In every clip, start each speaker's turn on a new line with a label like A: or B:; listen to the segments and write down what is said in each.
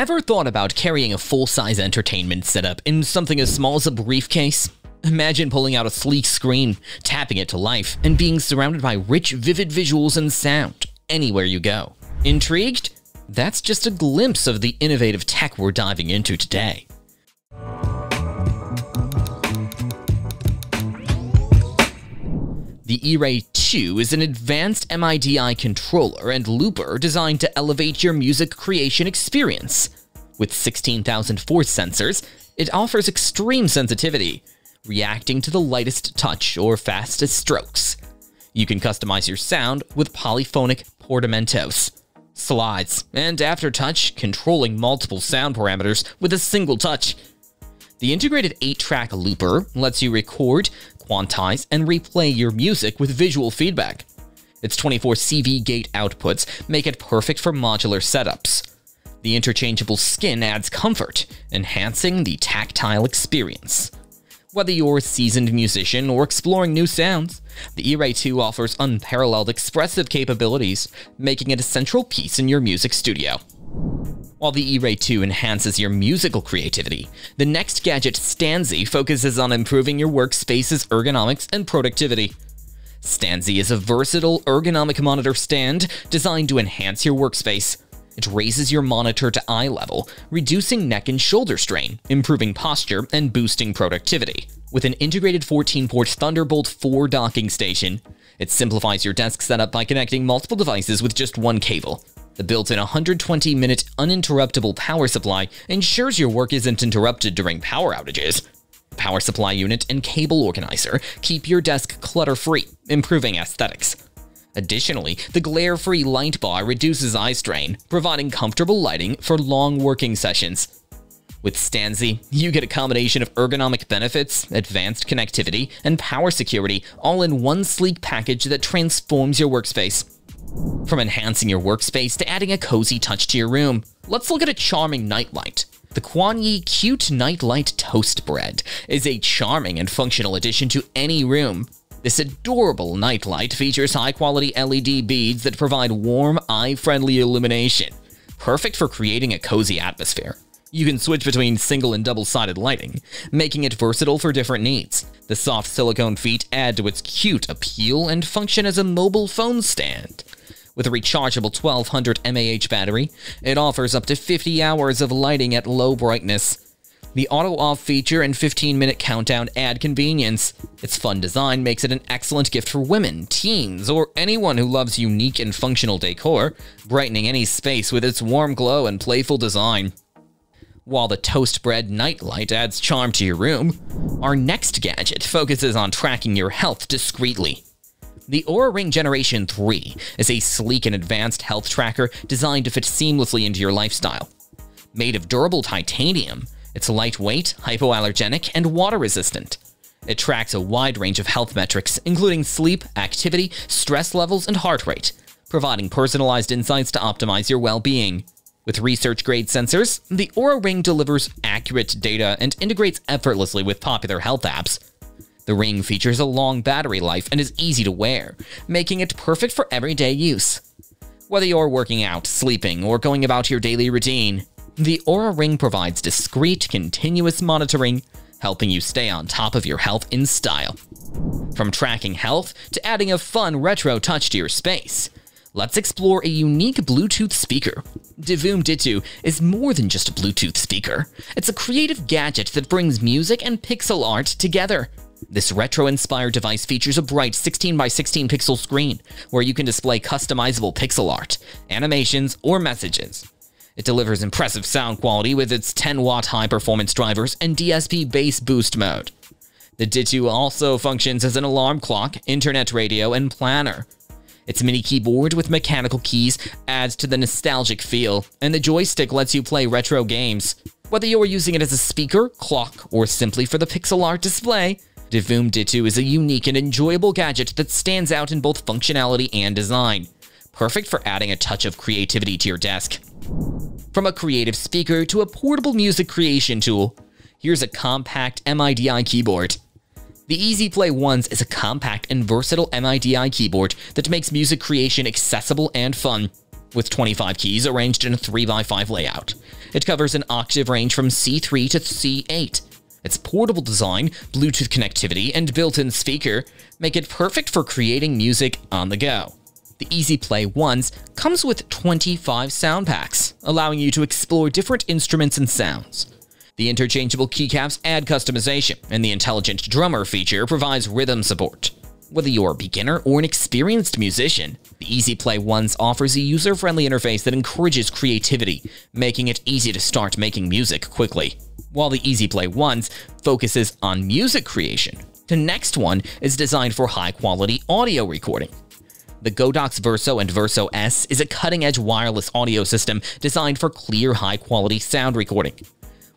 A: Ever thought about carrying a full-size entertainment setup in something as small as a briefcase? Imagine pulling out a sleek screen, tapping it to life, and being surrounded by rich, vivid visuals and sound anywhere you go. Intrigued? That's just a glimpse of the innovative tech we're diving into today. The ERAE 2 is an advanced MIDI controller and looper designed to elevate your music creation experience. With 16,000 force sensors, it offers extreme sensitivity, reacting to the lightest touch or fastest strokes. You can customize your sound with polyphonic portamentos, slides, and aftertouch, controlling multiple sound parameters with a single touch. The integrated 8-track looper lets you record, quantize, and replay your music with visual feedback. Its 24 CV gate outputs make it perfect for modular setups. The interchangeable skin adds comfort, enhancing the tactile experience. Whether you're a seasoned musician or exploring new sounds, the ERAE 2 offers unparalleled expressive capabilities, making it a central piece in your music studio. While the ERAE 2 enhances your musical creativity, the next gadget, Stanzy, focuses on improving your workspace's ergonomics and productivity. Stanzy is a versatile ergonomic monitor stand designed to enhance your workspace. It raises your monitor to eye level, reducing neck and shoulder strain, improving posture, and boosting productivity. With an integrated 14-port Thunderbolt 4 docking station, it simplifies your desk setup by connecting multiple devices with just one cable. The built-in 120-minute uninterruptible power supply ensures your work isn't interrupted during power outages. Power supply unit and cable organizer keep your desk clutter-free, improving aesthetics. Additionally, the glare-free light bar reduces eye strain, providing comfortable lighting for long working sessions. With Stanzy, you get a combination of ergonomic benefits, advanced connectivity, and power security all in one sleek package that transforms your workspace. From enhancing your workspace to adding a cozy touch to your room, let's look at a charming nightlight. The Kuan Yi Cute Nightlight Toast Bread is a charming and functional addition to any room. This adorable nightlight features high-quality LED beads that provide warm, eye-friendly illumination, perfect for creating a cozy atmosphere. You can switch between single and double-sided lighting, making it versatile for different needs. The soft silicone feet add to its cute appeal and function as a mobile phone stand. With a rechargeable 1200 mAh battery, it offers up to 50 hours of lighting at low brightness. The auto-off feature and 15-minute countdown add convenience. Its fun design makes it an excellent gift for women, teens, or anyone who loves unique and functional decor, brightening any space with its warm glow and playful design. While the toast bread nightlight adds charm to your room, our next gadget focuses on tracking your health discreetly. The Oura Ring Generation 3 is a sleek and advanced health tracker designed to fit seamlessly into your lifestyle. Made of durable titanium, it's lightweight, hypoallergenic, and water-resistant. It tracks a wide range of health metrics, including sleep, activity, stress levels, and heart rate, providing personalized insights to optimize your well-being. With research-grade sensors, the Oura Ring delivers accurate data and integrates effortlessly with popular health apps, the ring features a long battery life and is easy to wear, making it perfect for everyday use. Whether you're working out, sleeping, or going about your daily routine, the Oura Ring provides discreet, continuous monitoring, helping you stay on top of your health in style. From tracking health to adding a fun retro touch to your space, let's explore a unique Bluetooth speaker. Divoom Ditoo is more than just a Bluetooth speaker. It's a creative gadget that brings music and pixel art together. This retro-inspired device features a bright 16 by 16 pixel screen, where you can display customizable pixel art, animations, or messages. It delivers impressive sound quality with its 10-watt high-performance drivers and DSP bass boost mode. The Ditoo also functions as an alarm clock, internet radio, and planner. Its mini keyboard with mechanical keys adds to the nostalgic feel, and the joystick lets you play retro games. Whether you are using it as a speaker, clock, or simply for the pixel art display, Divoom Ditoo is a unique and enjoyable gadget that stands out in both functionality and design. Perfect for adding a touch of creativity to your desk. From a creative speaker to a portable music creation tool, here's a compact MIDI keyboard. The EasyPlay Ones is a compact and versatile MIDI keyboard that makes music creation accessible and fun. with 25 keys arranged in a 3x5 layout. It covers an octave range from C3 to C8. Its portable design, Bluetooth connectivity, and built-in speaker make it perfect for creating music on the go. The Easy Play Ones comes with 25 sound packs, allowing you to explore different instruments and sounds. The interchangeable keycaps add customization, and the intelligent drummer feature provides rhythm support. Whether you're a beginner or an experienced musician, the Easy Play Ones offers a user-friendly interface that encourages creativity, making it easy to start making music quickly. While the Easy Play Ones focuses on music creation, the next one is designed for high-quality audio recording. The Godox Virso and Virso S is a cutting-edge wireless audio system designed for clear, high-quality sound recording.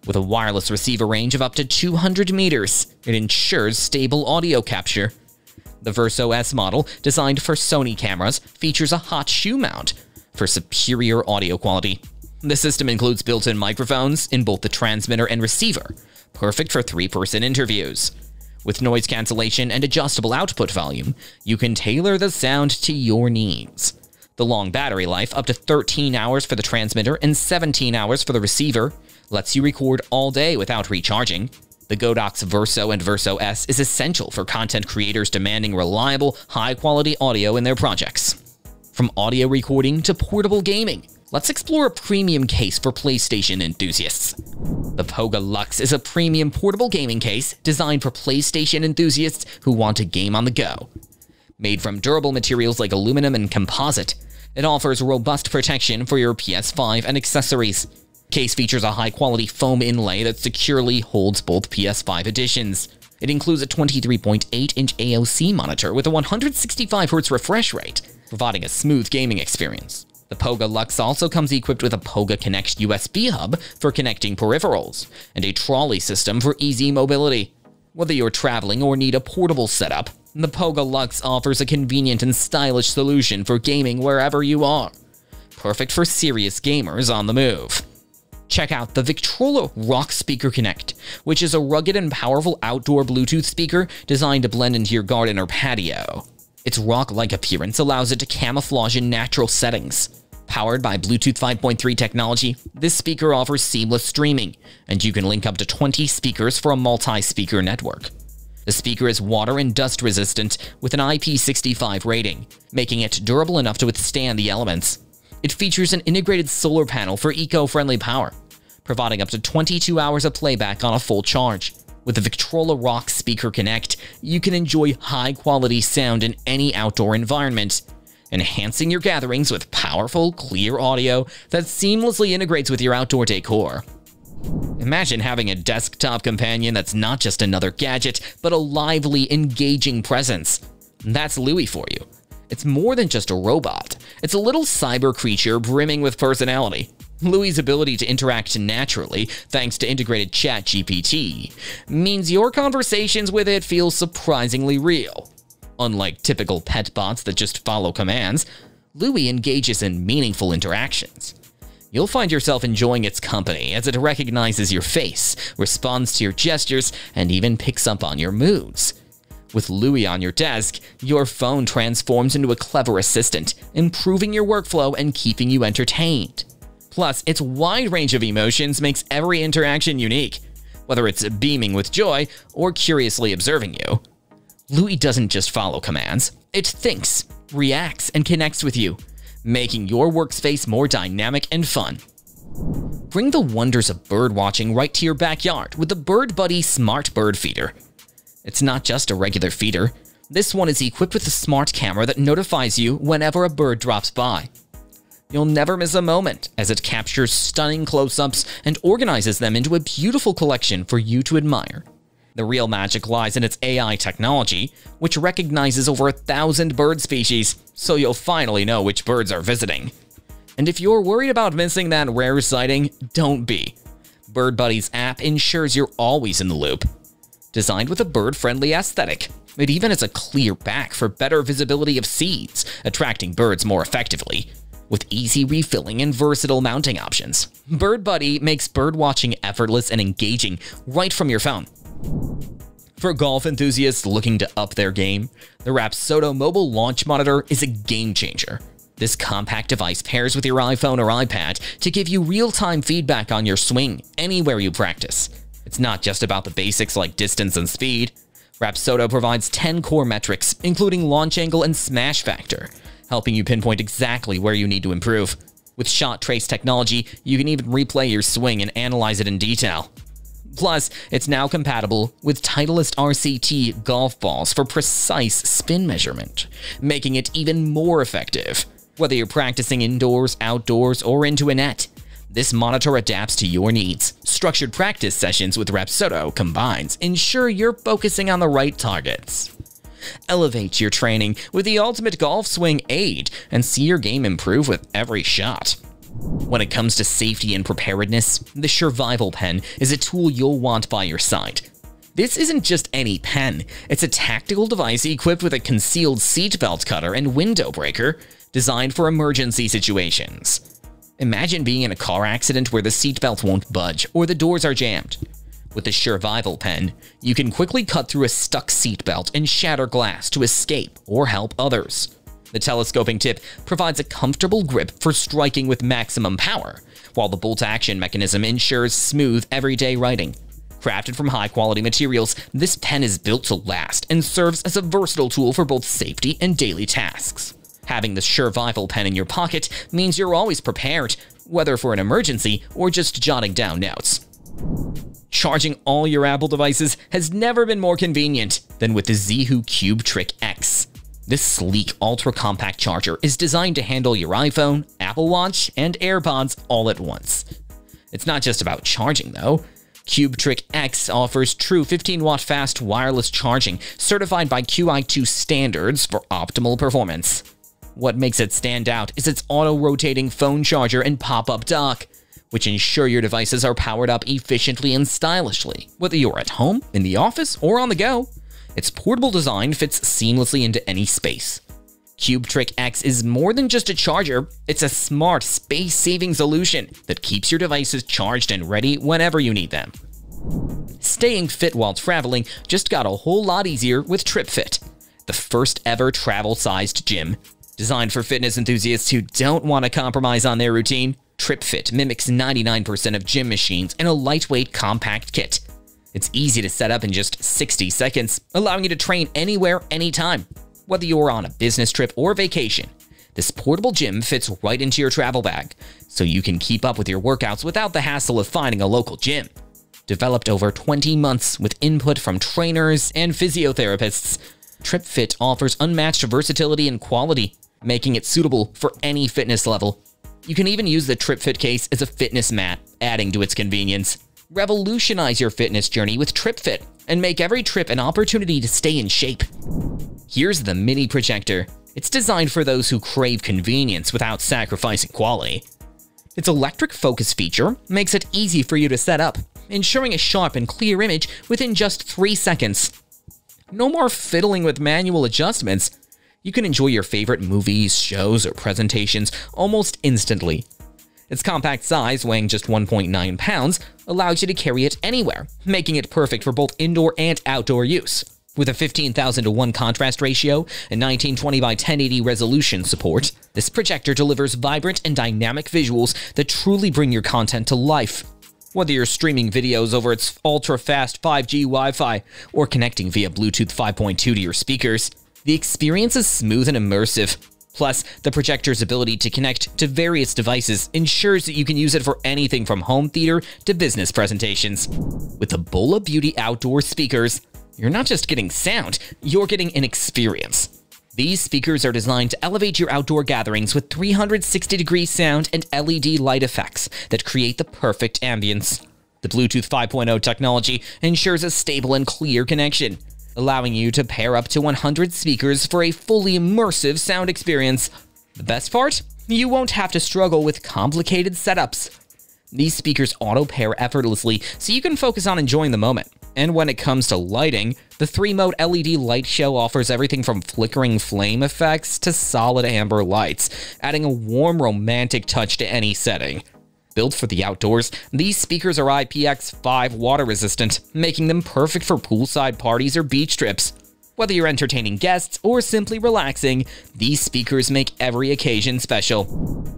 A: With a wireless receiver range of up to 200 meters, it ensures stable audio capture the Virso S model, designed for Sony cameras, features a hot shoe mount for superior audio quality. The system includes built-in microphones in both the transmitter and receiver, perfect for three-person interviews. With noise cancellation and adjustable output volume, you can tailor the sound to your needs. The long battery life, up to 13 hours for the transmitter and 17 hours for the receiver, lets you record all day without recharging, the Godox Virso and Virso S is essential for content creators demanding reliable, high-quality audio in their projects. From audio recording to portable gaming, let's explore a premium case for PlayStation enthusiasts. The Poga Lux is a premium portable gaming case designed for PlayStation enthusiasts who want to game on the go. Made from durable materials like aluminum and composite, it offers robust protection for your PS5 and accessories. Case features a high-quality foam inlay that securely holds both PS5 editions. It includes a 23.8-inch AOC monitor with a 165Hz refresh rate, providing a smooth gaming experience. The Poga Lux also comes equipped with a Poga Connect USB hub for connecting peripherals, and a trolley system for easy mobility. Whether you're traveling or need a portable setup, the Poga Lux offers a convenient and stylish solution for gaming wherever you are. Perfect for serious gamers on the move check out the Victrola Rock Speaker Connect, which is a rugged and powerful outdoor Bluetooth speaker designed to blend into your garden or patio. Its rock-like appearance allows it to camouflage in natural settings. Powered by Bluetooth 5.3 technology, this speaker offers seamless streaming, and you can link up to 20 speakers for a multi-speaker network. The speaker is water and dust resistant with an IP65 rating, making it durable enough to withstand the elements. It features an integrated solar panel for eco-friendly power, providing up to 22 hours of playback on a full charge. With the Victrola Rock Speaker Connect, you can enjoy high-quality sound in any outdoor environment, enhancing your gatherings with powerful, clear audio that seamlessly integrates with your outdoor decor. Imagine having a desktop companion that's not just another gadget, but a lively, engaging presence. That's Looi for you. It's more than just a robot. It's a little cyber creature brimming with personality. Looi's ability to interact naturally, thanks to integrated ChatGPT, means your conversations with it feel surprisingly real. Unlike typical pet bots that just follow commands, Looi engages in meaningful interactions. You'll find yourself enjoying its company as it recognizes your face, responds to your gestures, and even picks up on your moods. With Looi on your desk, your phone transforms into a clever assistant, improving your workflow and keeping you entertained. Plus, its wide range of emotions makes every interaction unique, whether it's beaming with joy or curiously observing you. Looi doesn't just follow commands, it thinks, reacts, and connects with you, making your workspace more dynamic and fun. Bring the wonders of bird watching right to your backyard with the Bird Buddy Smart Bird Feeder. It's not just a regular feeder. This one is equipped with a smart camera that notifies you whenever a bird drops by. You'll never miss a moment as it captures stunning close-ups and organizes them into a beautiful collection for you to admire. The real magic lies in its AI technology, which recognizes over a thousand bird species, so you'll finally know which birds are visiting. And if you're worried about missing that rare sighting, don't be. Bird Buddy's app ensures you're always in the loop. Designed with a bird-friendly aesthetic, it even has a clear back for better visibility of seeds, attracting birds more effectively with easy refilling and versatile mounting options. Bird Buddy makes bird watching effortless and engaging right from your phone. For golf enthusiasts looking to up their game, the Rapsodo mobile launch monitor is a game changer. This compact device pairs with your iPhone or iPad to give you real-time feedback on your swing anywhere you practice. It's not just about the basics like distance and speed. Rapsodo provides 10 core metrics, including launch angle and smash factor, helping you pinpoint exactly where you need to improve. With shot trace technology, you can even replay your swing and analyze it in detail. Plus, it's now compatible with Titleist RCT golf balls for precise spin measurement, making it even more effective. Whether you're practicing indoors, outdoors, or into a net, this monitor adapts to your needs. Structured practice sessions with Rapsodo combines ensure you're focusing on the right targets. Elevate your training with the ultimate golf swing aid and see your game improve with every shot. When it comes to safety and preparedness, the Survival Pen is a tool you'll want by your side. This isn't just any pen, it's a tactical device equipped with a concealed seatbelt cutter and window breaker designed for emergency situations. Imagine being in a car accident where the seatbelt won't budge or the doors are jammed. With the Survival Pen, you can quickly cut through a stuck seatbelt and shatter glass to escape or help others. The telescoping tip provides a comfortable grip for striking with maximum power, while the bolt action mechanism ensures smooth everyday writing. Crafted from high quality materials, this pen is built to last and serves as a versatile tool for both safety and daily tasks. Having the Survival pen in your pocket means you're always prepared, whether for an emergency or just jotting down notes. Charging all your Apple devices has never been more convenient than with the Zhihoo Cube Trick X. This sleek, ultra-compact charger is designed to handle your iPhone, Apple Watch, and AirPods all at once. It's not just about charging, though. Cube Trick X offers true 15-watt fast wireless charging certified by QI2 standards for optimal performance. What makes it stand out is its auto-rotating phone charger and pop-up dock, which ensure your devices are powered up efficiently and stylishly, whether you're at home, in the office, or on the go. Its portable design fits seamlessly into any space. Cube Trick X is more than just a charger, it's a smart, space-saving solution that keeps your devices charged and ready whenever you need them. Staying fit while traveling just got a whole lot easier with TripFit, the first ever travel-sized gym. Designed for fitness enthusiasts who don't want to compromise on their routine, TripFit mimics 99% of gym machines in a lightweight, compact kit. It's easy to set up in just 60 seconds, allowing you to train anywhere, anytime. Whether you're on a business trip or vacation, this portable gym fits right into your travel bag, so you can keep up with your workouts without the hassle of finding a local gym. Developed over 20 months with input from trainers and physiotherapists, TripFit offers unmatched versatility and quality, making it suitable for any fitness level. You can even use the TripFit case as a fitness mat, adding to its convenience. Revolutionize your fitness journey with TripFit and make every trip an opportunity to stay in shape. Here's the mini projector. It's designed for those who crave convenience without sacrificing quality. Its electric focus feature makes it easy for you to set up, ensuring a sharp and clear image within just 3 seconds. No more fiddling with manual adjustments. You can enjoy your favorite movies, shows, or presentations almost instantly. Its compact size, weighing just 1.9 pounds, allows you to carry it anywhere, making it perfect for both indoor and outdoor use. With a 15,000 to 1 contrast ratio and 1920 by 1080 resolution support, this projector delivers vibrant and dynamic visuals that truly bring your content to life. Whether you're streaming videos over its ultra-fast 5G Wi-Fi or connecting via Bluetooth 5.2 to your speakers, the experience is smooth and immersive. Plus, the projector's ability to connect to various devices ensures that you can use it for anything from home theater to business presentations. With the Bola Beauty outdoor speakers, you're not just getting sound, you're getting an experience. These speakers are designed to elevate your outdoor gatherings with 360 degree sound and LED light effects that create the perfect ambience. The Bluetooth 5.0 technology ensures a stable and clear connection, allowing you to pair up to 100 speakers for a fully immersive sound experience. The best part? You won't have to struggle with complicated setups. These speakers auto pair effortlessly so you can focus on enjoying the moment. And when it comes to lighting, the 3-mode LED light show offers everything from flickering flame effects to solid amber lights, adding a warm romantic touch to any setting. Built for the outdoors, these speakers are IPX5 water resistant, making them perfect for poolside parties or beach trips. Whether you're entertaining guests or simply relaxing, these speakers make every occasion special.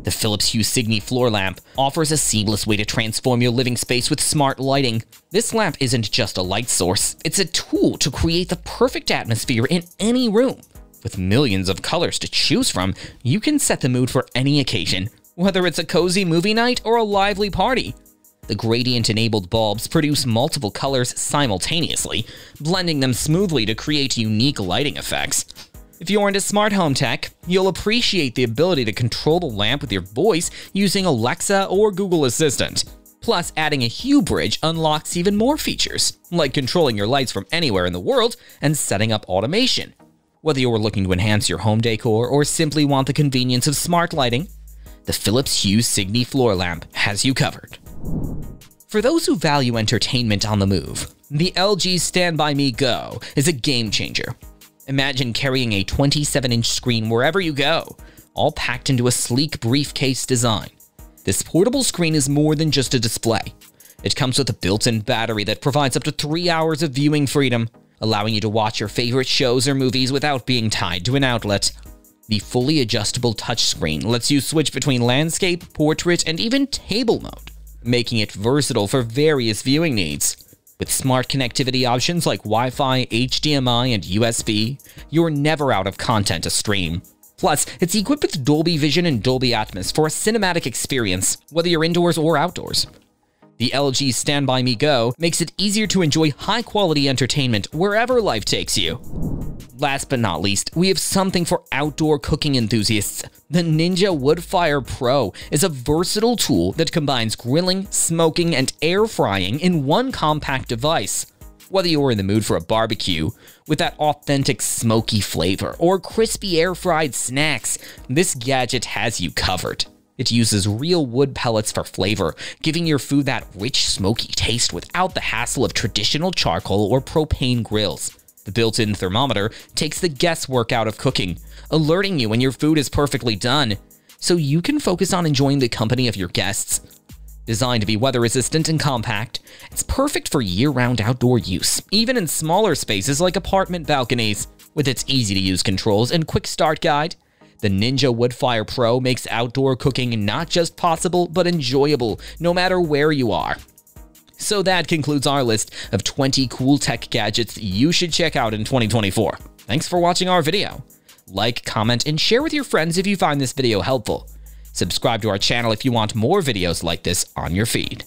A: The Philips Hue Signe floor lamp offers a seamless way to transform your living space with smart lighting. This lamp isn't just a light source, it's a tool to create the perfect atmosphere in any room. With millions of colors to choose from, you can set the mood for any occasion, whether it's a cozy movie night or a lively party. The gradient-enabled bulbs produce multiple colors simultaneously, blending them smoothly to create unique lighting effects. If you're into smart home tech, you'll appreciate the ability to control the lamp with your voice using Alexa or Google Assistant. Plus, adding a Hue bridge unlocks even more features, like controlling your lights from anywhere in the world and setting up automation. Whether you're looking to enhance your home decor or simply want the convenience of smart lighting, the Philips Hue Signe floor lamp has you covered. For those who value entertainment on the move, the LG Stand By Me Go is a game changer. Imagine carrying a 27 inch screen wherever you go, all packed into a sleek briefcase design. This portable screen is more than just a display. It comes with a built in battery that provides up to three hours of viewing freedom, allowing you to watch your favorite shows or movies without being tied to an outlet. The fully adjustable touchscreen lets you switch between landscape, portrait, and even table mode making it versatile for various viewing needs. With smart connectivity options like Wi Fi, HDMI, and USB, you're never out of content to stream. Plus, it's equipped with Dolby Vision and Dolby Atmos for a cinematic experience, whether you're indoors or outdoors. The LG Stand By Me Go makes it easier to enjoy high quality entertainment wherever life takes you. Last but not least, we have something for outdoor cooking enthusiasts. The Ninja Woodfire Pro is a versatile tool that combines grilling, smoking, and air frying in one compact device. Whether you're in the mood for a barbecue with that authentic smoky flavor or crispy air fried snacks, this gadget has you covered. It uses real wood pellets for flavor, giving your food that rich, smoky taste without the hassle of traditional charcoal or propane grills. The built in thermometer takes the guesswork out of cooking, alerting you when your food is perfectly done, so you can focus on enjoying the company of your guests. Designed to be weather resistant and compact, it's perfect for year round outdoor use, even in smaller spaces like apartment balconies. With its easy to use controls and quick start guide, the Ninja Woodfire Pro makes outdoor cooking not just possible, but enjoyable, no matter where you are. So that concludes our list of 20 cool tech gadgets you should check out in 2024. Thanks for watching our video. Like, comment, and share with your friends if you find this video helpful. Subscribe to our channel if you want more videos like this on your feed.